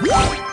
What?